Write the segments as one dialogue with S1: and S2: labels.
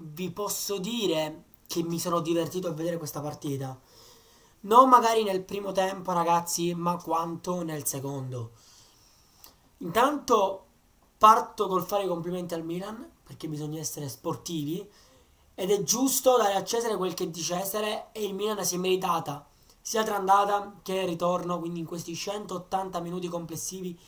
S1: vi posso dire che mi sono divertito a vedere questa partita. Non magari nel primo tempo, ragazzi, ma quanto nel secondo. Intanto parto col fare i complimenti al Milan, perché bisogna essere sportivi, ed è giusto dare a Cesare quel che è di Cesare, e il Milan si è meritata sia tra andata che ritorno, quindi in questi 180 minuti complessivi,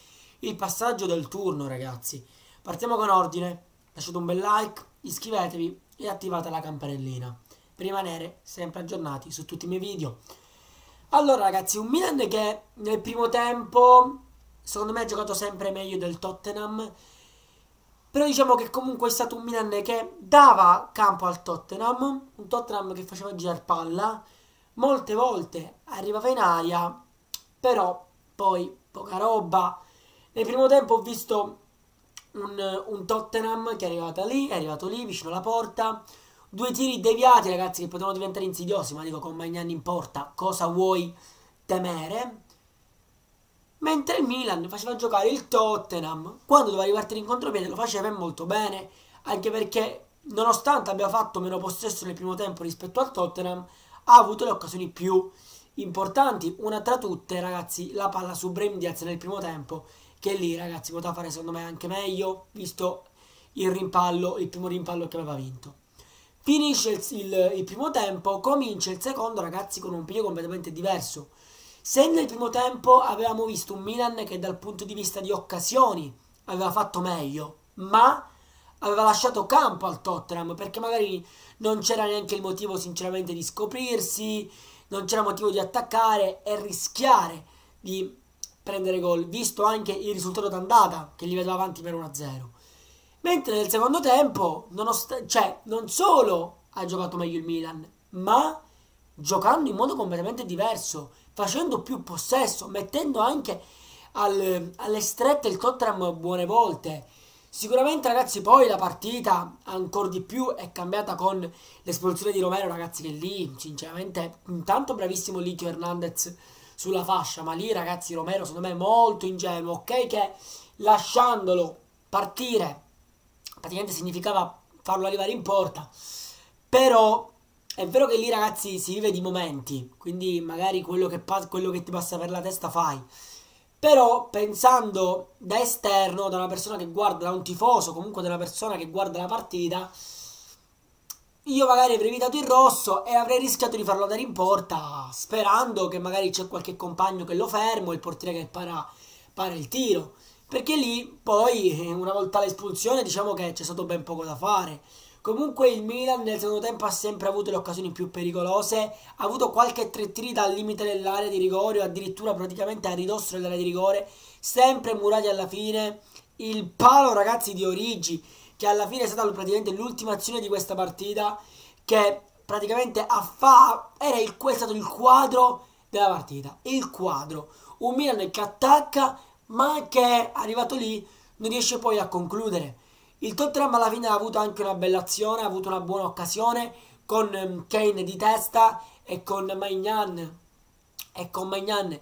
S1: il passaggio del turno, ragazzi. Partiamo con ordine, lasciate un bel like, iscrivetevi e attivate la campanellina per rimanere sempre aggiornati su tutti i miei video. Allora ragazzi, un Milan che nel primo tempo secondo me ha giocato sempre meglio del Tottenham, però diciamo che comunque è stato un Milan che dava campo al Tottenham, un Tottenham che faceva girare palla, molte volte arrivava in aria, però poi poca roba. Nel primo tempo ho visto un, un Tottenham che è arrivato lì, è arrivato lì vicino alla porta, Due tiri deviati, ragazzi, che potevano diventare insidiosi, ma dico con Magnani in porta, cosa vuoi temere? Mentre il Milan faceva giocare il Tottenham, quando doveva ripartire in contropiede lo faceva molto bene, anche perché nonostante abbia fatto meno possesso nel primo tempo rispetto al Tottenham, ha avuto le occasioni più importanti, una tra tutte, ragazzi, la palla su Brahim Diaz nel primo tempo, che lì, ragazzi, poteva fare secondo me anche meglio, visto il rimpallo, il primo rimpallo che aveva vinto. Finisce il, il, il, primo tempo, comincia il secondo, ragazzi, con un piglio completamente diverso. Se nel primo tempo avevamo visto un Milan che dal punto di vista di occasioni aveva fatto meglio, ma aveva lasciato campo al Tottenham perché magari non c'era neanche il motivo sinceramente di scoprirsi, non c'era motivo di attaccare e rischiare di prendere gol, visto anche il risultato d'andata che li vedeva avanti per 1-0. Mentre nel secondo tempo, cioè, non solo ha giocato meglio il Milan, ma giocando in modo completamente diverso, facendo più possesso, mettendo anche al, alle strette il Tottenham buone volte. Sicuramente ragazzi poi la partita ancora di più è cambiata con l'espulsione di Romero ragazzi che lì sinceramente intanto bravissimo Lichio Hernandez sulla fascia ma lì ragazzi Romero secondo me è molto ingenuo ok che lasciandolo partire praticamente significava farlo arrivare in porta. Però è vero che lì ragazzi si vive di momenti, quindi magari quello che, quello che ti passa per la testa fai. Però pensando da esterno, da una persona che guarda, da un tifoso, comunque da una persona che guarda la partita, io magari avrei evitato il rosso e avrei rischiato di farlo andare in porta, sperando che magari c'è qualche compagno che lo fermo, il portiere che para, para il tiro. Perché lì poi, una volta l'espulsione, diciamo che c'è stato ben poco da fare. Comunque il Milan nel secondo tempo ha sempre avuto le occasioni più pericolose, ha avuto qualche tre tiri dal limite dell'area di rigore o addirittura praticamente a ridosso dell'area di rigore, sempre murati alla fine. Il palo ragazzi di Origi, che alla fine è stata praticamente l'ultima azione di questa partita, che praticamente fa... era il, è stato il quadro della partita, il quadro. Un Milan che attacca ma che arrivato lì non riesce poi a concludere. Il Tottenham alla fine ha avuto anche una bella azione, ha avuto una buona occasione con ehm, Kane di testa e con Magnan. E con Magnan.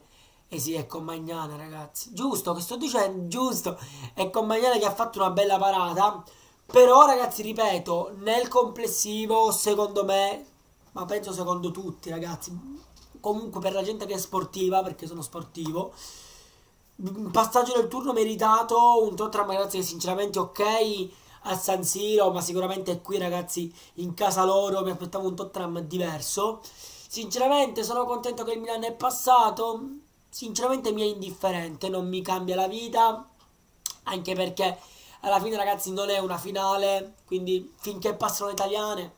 S1: Eh sì, è con Magnan, ragazzi. Giusto, che sto dicendo? Giusto. È con Magnan che ha fatto una bella parata. Però, ragazzi, ripeto, nel complessivo, secondo me, ma penso secondo tutti, ragazzi, comunque per la gente che è sportiva, perché sono sportivo, passaggio del turno meritato, un Tottenham ragazzi che sinceramente ok a San Siro, ma sicuramente qui ragazzi in casa loro mi aspettavo un Tottenham diverso. Sinceramente sono contento che il Milan è passato, sinceramente mi è indifferente, non mi cambia la vita, anche perché alla fine ragazzi non è una finale, quindi finché passano le italiane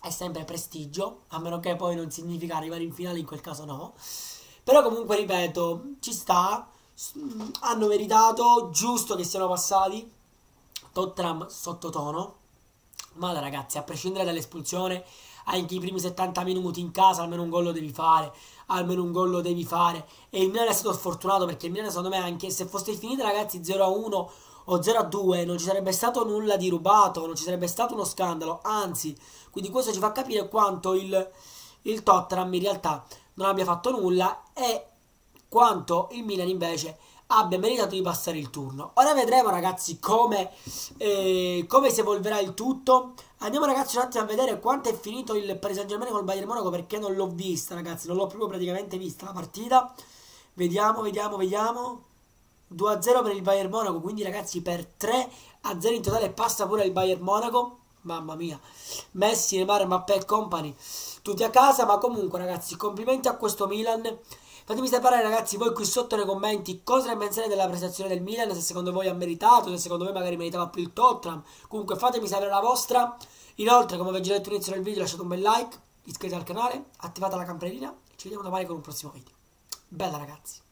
S1: è sempre prestigio, a meno che poi non significa arrivare in finale, in quel caso no. Però comunque ripeto, ci sta, hanno meritato, giusto che siano passati. Tottenham sottotono. Male ragazzi, a prescindere dall'espulsione, anche i primi 70 minuti in casa almeno un gol lo devi fare, almeno un gol lo devi fare. E il Milan è stato sfortunato perché il Milan secondo me anche se fosse finita ragazzi 0-1 o 0-2 non ci sarebbe stato nulla di rubato, non ci sarebbe stato uno scandalo, anzi, quindi questo ci fa capire quanto il, il Tottenham in realtà non abbia fatto nulla e quanto il Milan invece abbia meritato di passare il turno. Ora vedremo ragazzi come, eh, come si evolverà il tutto. Andiamo ragazzi un attimo a vedere quanto è finito il Paris Saint Germain col Bayern Monaco perché non l'ho vista ragazzi, non l'ho proprio praticamente vista la partita. Vediamo, vediamo, vediamo. 2-0 per il Bayern Monaco, quindi ragazzi per 3-0 in totale passa pure il Bayern Monaco. Mamma mia. Messi, Neymar, Mappé e company tutti a casa, ma comunque ragazzi, complimenti a questo Milan. Fatemi sapere ragazzi voi qui sotto nei commenti cosa ne pensate della prestazione del Milan, se secondo voi ha meritato, se secondo voi magari meritava più il Tottenham. Comunque fatemi sapere la vostra. Inoltre, come vi ho già detto all'inizio del video, lasciate un bel like, iscrivetevi al canale, attivate la campanellina e ci vediamo domani con un prossimo video. Bella ragazzi!